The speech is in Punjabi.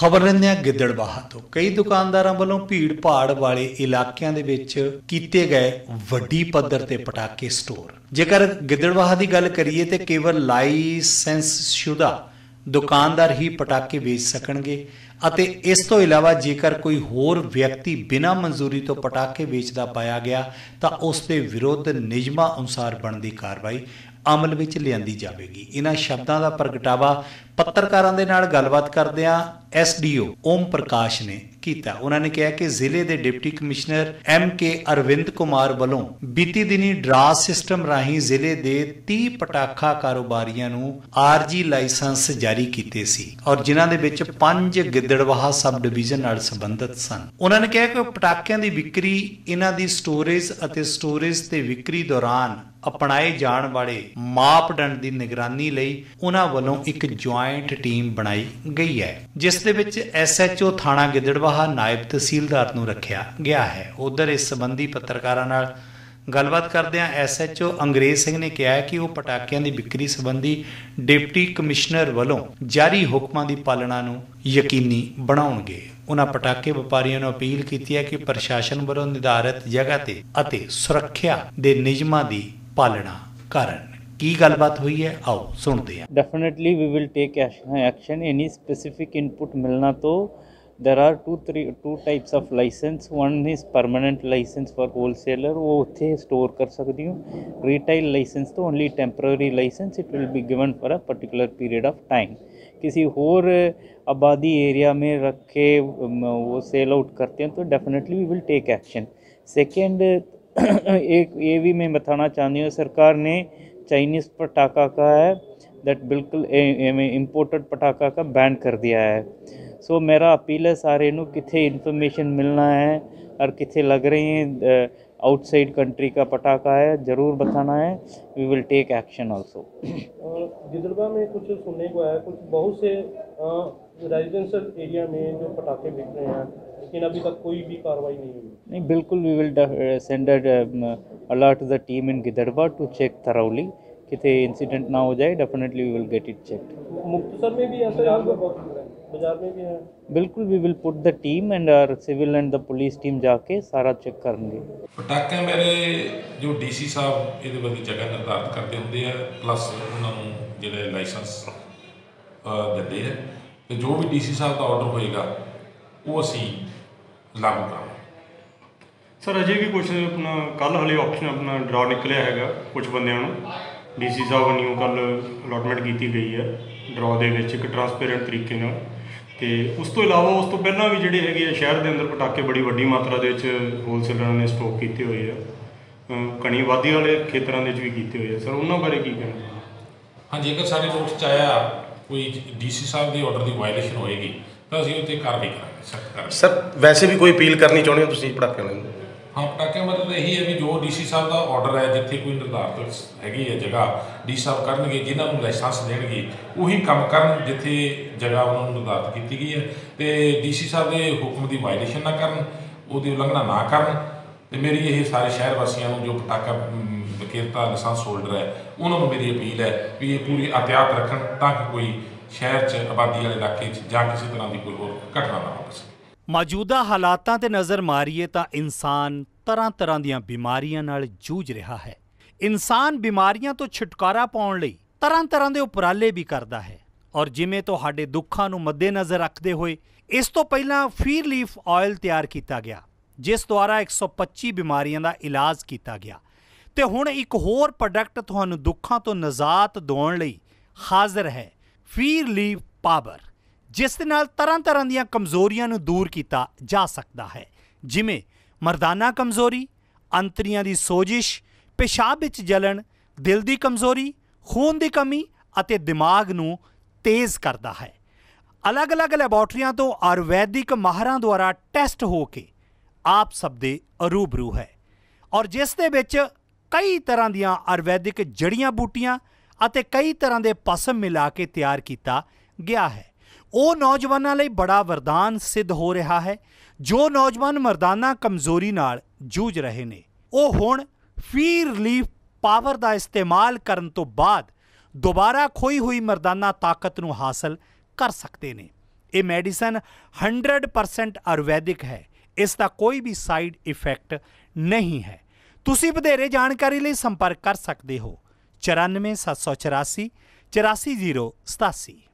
ਖਬਰ ਲੈਂਦੇ ਹਾਂ ਗਿੱਦੜਬਾਹਾ ਤੋਂ। ਕਈ ਦੁਕਾਨਦਾਰਾਂ ਵੱਲੋਂ ਭੀੜ ਭਾੜ ਵਾਲੇ ਇਲਾਕਿਆਂ ਦੇ ਵਿੱਚ ਕੀਤੇ ਗਏ ਵੱਡੀ ਪੱਧਰ ਤੇ ਪਟਾਕੇ ਸਟੋਰ। ਜੇਕਰ ਗਿੱਦੜਬਾਹਾ ਦੀ ਗੱਲ ਕਰੀਏ ਤੇ ਕੇਵਲ ਲਾਇਸੈਂਸ ਸ਼ੁਦਾ ਦੁਕਾਨਦਾਰ ਹੀ ਪਟਾਕੇ ਵੇਚ ਸਕਣਗੇ ਅਤੇ ਇਸ ਤੋਂ ਇਲਾਵਾ ਜੇਕਰ ਕੋਈ ਹੋਰ ਵਿਅਕਤੀ ਬਿਨਾਂ ਮਨਜ਼ੂਰੀ ਤੋਂ ਪਟਾਕੇ ਵੇਚਦਾ ਪਾਇਆ ਗਿਆ, ਤਾਂ ਉਸ ਦੇ ਵਿਰੁੱਧ ਨਿਯਮਾਂ ਅਨੁਸਾਰ ਬਣਦੀ ਕਾਰਵਾਈ ਅਮਲ ਵਿੱਚ ਲਿਆਂਦੀ ਜਾਵੇਗੀ। ਇਹਨਾਂ ਸ਼ਬਦਾਂ ਦਾ ਪ੍ਰਗਟਾਵਾ ਪੱਤਰਕਾਰਾਂ ਦੇ ਨਾਲ ਗੱਲਬਾਤ ਕਰਦਿਆਂ ਐਸਡੀਓ ਓਮ ਪ੍ਰਕਾਸ਼ ਨੇ ਕੀਤਾ। ਉਹਨਾਂ ਨੇ ਕਿਹਾ ਕਿ ਜ਼ਿਲ੍ਹੇ ਦੇ deputy commissioner M K Arvind Kumar ਵੱਲੋਂ ਬੀਤੀ ਦਿਨੀ ਡਰਾ ਸਿਸਟਮ ਰਾਹੀਂ ਜ਼ਿਲ੍ਹੇ ਦੇ 30 ਪਟਾਖਾ ਕਾਰੋਬਾਰੀਆਂ ਨੂੰ ਆਰਜੀ ਲਾਇਸੈਂਸ ਜਾਰੀ ਕੀਤੇ ਸੀ ਔਰ ਜਿਨ੍ਹਾਂ ਦੇ ਵਿੱਚ 5 ਗਿੱਦੜਵਾਹਾ ਸਬ ਡਿਵੀਜ਼ਨ ਨਾਲ ਸੰਬੰਧਿਤ ਸਨ। ਉਹਨਾਂ ਨੇ ਕਿਹਾ ਕਿ ਪਟਾਕਿਆਂ ਦੀ ਵਿਕਰੀ ਇਹਨਾਂ ਦੀ ਸਟੋਰੇਜ ਅਤੇ ਸਟੋਰੇਜ ਤੇ ਵਿਕਰੀ ਦੌਰਾਨ ਅਪਣਾਏ ਜਾਣ ਵਾਲੇ ਮਾਪਦੰਡ ਦੀ ਨਿਗਰਾਨੀ ਲਈ ਉਹਨਾਂ ਵੱਲੋਂ ਇੱਕ ਜੁਆਇੰਟ ਟੀਮ ਬਣਾਈ ਗਈ ਹੈ, ਜਿਸ ਦੇ ਵਿੱਚ ਐਸਐਚਓ ਥਾਣਾ ਗਿੱਦੜਵਾਹਾ ਨਾਇਬ ਤਹਿਸੀਲਦਾਰ ਨੂੰ ਰੱਖਿਆ ਗਿਆ ਹੈ। ਉਧਰ ਇਸ ਸੰਬੰਧੀ ਪੱਤਰਕਾਰਾਂ ਨਾਲ ਗੱਲਬਾਤ ਕਰਦਿਆਂ ਐਸਐਚਓ ਅੰਗਰੇਜ਼ ਸਿੰਘ ਨੇ ਕਿਹਾ ਕਿ ਉਹ ਪਟਾਕਿਆਂ ਦੀ ਵਿਕਰੀ ਸੰਬੰਧੀ ਡਿਪਟੀ ਕਮਿਸ਼ਨਰ ਵੱਲੋਂ ਜਾਰੀ ਹੁਕਮਾਂ ਦੀ ਪਾਲਣਾ ਨੂੰ ਯਕੀਨੀ ਬਣਾਉਣਗੇ। ਉਹਨਾਂ ਪਟਾਕੇ ਵਪਾਰੀਆਂ ਨੂੰ ਅਪੀਲ ਕੀਤੀ ਹੈ ਕਿ ਪ੍ਰਸ਼ਾਸਨ ਵੱਲੋਂ ਨਿਰਧਾਰਿਤ ਜਗ੍ਹਾ ਤੇ ਅਤੇ ਸੁਰੱਖਿਆ ਦੇ ਨਿਯਮਾਂ ਦੀ ਪਾਲਣਾ ਕਰਨ। ਕੀ ਗੱਲਬਾਤ ਹੋਈ ਹੈ ਆਓ ਸੁਣਦੇ ਹਾਂ definitely we will take action action. any specific input milna to there are two three two types of license one is permanent license for wholesaler वो ਉੱਥੇ store ਕਰ ਸਕਦੀ ਹੋ retail license ਤੋਂ only temporary license it will be given for a particular period of time किसी और आबादी एरिया में रख के अम, वो सेल आउट करते हैं तो definitely we will take action second एक ये भी मैं बताना चाहती हूँ सरकार ने चाइनीज़ पटाखा का है दैट बिल्कुल इम्पोर्टेड पटाखा का बैन कर दिया है। सो so, मेरा अपील है सारे ਨੂੰ किथे इन्फॉर्मेशन मिलना है और किथे लग रही हैं आउटसाइड कंट्री का पटाखा है ज़रूर बताना है। We will take action also और में कुछ सुनने को आया कुछ बहुत से रेजिडेंशियल एरिया में जो पटाखे बिक रहे हैं लेकिन अभी तक कोई भी कार्रवाई नहीं हुई नहीं बिल्कुल we will send alert the team in Gidderbaha to check थराउली किथे इंसिडेंट ना हो जाए definitely we will get it check Muktsar में भी ऐसा हाल बाजार में भी है बिल्कुल we will put the team and our civil and the police team जाके सारा चेक करेंगे ਪਟਾਕਿਆਂ ਬਾਰੇ ਜੋ ਡੀਸੀ ਸਾਹਿਬ ਇਹਦੇ ਬਾਰੇ ਜਗ੍ਹਾ ਨਿਰਧਾਰਤ ਕਰਦੇ ਹੁੰਦੇ ਆ ਪਲੱਸ ਉਹਨਾਂ ਨੂੰ ਜਿਹੜੇ ਲਾਇਸੈਂਸ ਅਹ, ਦਿੰਦੇ ਆ ਤੇ ਜੋ ਵੀ ਡੀਸੀ ਸਾਹਿਬ ਦਾ ਆਰਡਰ ਹੋਏਗਾ ਉਹ ਅਸੀਂ ਲਾਗੂ ਕਰਾਂਗੇ। ਸਰ ਅਜੇ ਵੀ ਕੁਝ ਆਪਣਾ ਕੱਲ ਹਲੇ ਆਪਸ਼ਨ ਆਪਣਾ ਡਰਾ ਨਿਕਲਿਆ ਹੈਗਾ ਕੁਝ ਬੰਦਿਆਂ ਨੂੰ। ਡੀਸੀ ਸਾਹਿਬ ਵੱਲੋਂ ਕੱਲ ਅਲਾਟਮੈਂਟ ਕੀਤੀ ਗਈ ਹੈ ਡਰਾ ਦੇ ਵਿੱਚ ਇੱਕ ਟਰਾਂਸਪੇਰੈਂਟ ਤਰੀਕੇ ਨਾਲ। ਤੇ ਉਸ ਤੋਂ ਇਲਾਵਾ ਉਸ ਤੋਂ ਪਹਿਲਾਂ ਵੀ ਜਿਹੜੇ ਹੈਗੇ ਆ ਸ਼ਹਿਰ ਦੇ ਅੰਦਰ ਪਟਾਕੇ ਬੜੀ ਵੱਡੀ ਮਾਤਰਾ ਦੇ ਵਿੱਚ ਹੋਲਸੇਲਰਾਂ ਨੇ ਸਟਾਕ ਕੀਤੇ ਹੋਏ ਆ। ਕਣੀ ਆਬਾਦੀ ਵਾਲੇ ਖੇਤਰਾਂ ਦੇ ਵਿੱਚ ਵੀ ਕੀਤੇ ਹੋਏ ਆ। ਸਰ ਉਹਨਾਂ ਬਾਰੇ ਕੀ ਕਹਿਣਾ ਹਾਂ? ਜੇਕਰ ਸਾਡੇ ਨੋਟਿਸ 'ਚ ਆਇਆ ਕੋਈ ਡੀਸੀ ਸਾਹਿਬ ਦੇ ਆਰਡਰ ਦੀ ਵਾਇਲੇਸ਼ਨ ਹੋਏਗੀ ਤਾਂ ਅਸੀਂ ਉਹ 'ਤੇ ਕਾਰਵਾਈ ਕਰਾਂਗੇ ਸਖਤ ਕਰਾਂਗੇ ਸਰ ਵੈਸੇ ਵੀ ਕੋਈ ਅਪੀਲ ਕਰਨੀ ਚਾਹੁੰਦੇ ਹੋ ਤੁਸੀਂ ਪਟਾਕਿਆਂ ਨੂੰ? ਹਾਂ ਪਟਾਕਿਆਂ ਮਤਲਬ ਇਹੀ ਹੈ ਵੀ ਜੋ ਡੀਸੀ ਸਾਹਿਬ ਦਾ ਆਰਡਰ ਹੈ ਜਿੱਥੇ ਕੋਈ ਨਿਰਧਾਰਤ ਹੈਗੀ ਹੈ ਜਗ੍ਹਾ ਡੀਸੀ ਸਾਹਿਬ ਕਰਨਗੇ ਜਿਨ੍ਹਾਂ ਨੂੰ ਲਾਇਸੈਂਸ ਦੇਣਗੇ ਉਹੀ ਕੰਮ ਕਰਨ ਜਿੱਥੇ ਜਗ੍ਹਾ ਉਹਨਾਂ ਨੂੰ ਨਿਰਧਾਰਤ ਕੀਤੀ ਗਈ ਹੈ। ਤੇ ਡੀਸੀ ਸਾਹਿਬ ਦੇ ਹੁਕਮ ਦੀ ਵਾਇਲੇਸ਼ਨ ਨਾ ਕਰਨ ਉਹਦੀ ਉਲੰਘਣਾ ਨਾ ਕਰਨ ਤੇ ਮੇਰੀ ਇਹ ਸਾਰੇ ਸ਼ਹਿਰ ਵਾਸੀਆਂ ਨੂੰ ਜੋ ਪਟਾਕਾ ਅਮ, ਲਾਇਸੈਂਸ ਹੋਲਡਰ ਹੈ। ਉਹਨਾਂ ਨੂੰ ਮੇਰੀ ਅਪੀਲ ਹੈ ਵੀ ਇਹ ਪੂਰੀ ਅਹਤਿਆਤ ਰੱਖਣ ਤਾਂ ਕਿ ਕੋਈ ਸ਼ਹਿਰ 'ਚ ਆਬਾਦੀ ਵਾਲੇ ਇਲਾਕੇ 'ਚ ਜਾਂ ਕਿਸੇ ਤਰ੍ਹਾਂ ਦੀ ਕੋਈ ਹੋਰ ਘਟਨਾ ਨਾ ਵਾਪਰ ਸਕੇ। ਮੌਜੂਦਾ ਹਾਲਾਤਾਂ ਤੇ ਨਜ਼ਰ ਮਾਰੀਏ ਤਾਂ ਇਨਸਾਨ ਤਰ੍ਹਾਂ ਤਰ੍ਹਾਂ ਦੀਆਂ ਬਿਮਾਰੀਆਂ ਨਾਲ ਜੂਝ ਰਿਹਾ ਹੈ। ਇਨਸਾਨ ਬਿਮਾਰੀਆਂ ਤੋਂ ਛੁਟਕਾਰਾ ਪਾਉਣ ਲਈ ਤਰ੍ਹਾਂ ਤਰ੍ਹਾਂ ਦੇ ਉਪਰਾਲੇ ਵੀ ਕਰਦਾ ਹੈ। ਔਰ ਜਿਵੇਂ ਤੁਹਾਡੇ ਦੁੱਖਾਂ ਨੂੰ ਮੱਦੇਨਜ਼ਰ ਰੱਖਦੇ ਹੋਏ ਇਸ ਤੋਂ ਪਹਿਲਾਂ ਫੀਰ ਲੀਫ ਆਇਲ ਤਿਆਰ ਕੀਤਾ ਗਿਆ ਜਿਸ ਦੁਆਰਾ 125 ਬਿਮਾਰੀਆਂ ਦਾ ਇਲਾਜ ਕੀਤਾ ਗਿਆ। ਤੇ ਹੁਣ ਇੱਕ ਹੋਰ ਪ੍ਰੋਡਕਟ ਤੁਹਾਨੂੰ ਦੁੱਖਾਂ ਤੋਂ ਨਜਾਤ ਦਿਵਾਉਣ ਲਈ ਹਾਜ਼ਰ ਹੈ ਫੀਰ ਲੀਫ ਪਾਵਰ ਜਿਸ ਦੇ ਨਾਲ ਤਰ੍ਹਾਂ ਤਰ੍ਹਾਂ ਦੀਆਂ ਕਮਜ਼ੋਰੀਆਂ ਨੂੰ ਦੂਰ ਕੀਤਾ ਜਾ ਸਕਦਾ ਹੈ। ਜਿਵੇਂ ਮਰਦਾਨਾ ਕਮਜ਼ੋਰੀ, ਅੰਤਰੀਆਂ ਦੀ ਸੋਜਿਸ਼, ਪਿਸ਼ਾਬ ਵਿੱਚ ਜਲਣ, ਦਿਲ ਦੀ ਕਮਜ਼ੋਰੀ, ਖੂਨ ਦੀ ਕਮੀ ਅਤੇ ਦਿਮਾਗ ਨੂੰ ਤੇਜ਼ ਕਰਦਾ ਹੈ। ਅਲੱਗ-ਅਲੱਗ ਲੈਬੋਰਟਰੀਆਂ ਤੋਂ ਆਯੁਰਵੈਦਿਕ ਮਾਹਰਾਂ ਦੁਆਰਾ ਟੈਸਟ ਹੋ ਕੇ ਆਪ ਸਭ ਦੇ ਰੂਬਰੂ ਹੈ। ਔਰ ਜਿਸ ਦੇ ਵਿੱਚ ਕਈ ਤਰ੍ਹਾਂ ਦੀਆਂ ਆਯੁਰਵੈਦਿਕ ਜੜੀਆਂ ਬੂਟੀਆਂ ਅਤੇ ਕਈ ਤਰ੍ਹਾਂ ਦੇ ਪਸਮ ਮਿਲਾ ਕੇ ਤਿਆਰ ਕੀਤਾ ਗਿਆ ਹੈ। ਉਹ ਨੌਜਵਾਨਾਂ ਲਈ ਬੜਾ ਵਰਦਾਨ ਸਿੱਧ ਹੋ ਰਿਹਾ ਹੈ, ਜੋ ਨੌਜਵਾਨ ਮਰਦਾਨਾ ਕਮਜ਼ੋਰੀ ਨਾਲ ਜੂਝ ਰਹੇ ਨੇ। ਉਹ ਹੁਣ ਫੀ ਰਿਲੀਫ ਪਾਵਰ ਦਾ ਇਸਤੇਮਾਲ ਕਰਨ ਤੋਂ ਬਾਅਦ ਦੁਬਾਰਾ ਖੋਈ ਹੋਈ ਮਰਦਾਨਾ ਤਾਕਤ ਨੂੰ ਹਾਸਲ ਕਰ ਸਕਦੇ ਨੇ। ਇਹ ਮੈਡੀਸਨ 100% ਆਯੁਰਵੈਦਿਕ ਹੈ, ਇਸ ਦਾ ਕੋਈ ਵੀ ਸਾਈਡ ਇਫੈਕਟ ਨਹੀਂ ਹੈ। ਤੁਸੀਂ ਵਧੇਰੇ ਜਾਣਕਾਰੀ ਲਈ ਸੰਪਰਕ ਕਰ ਸਕਦੇ ਹੋ। 94784 84087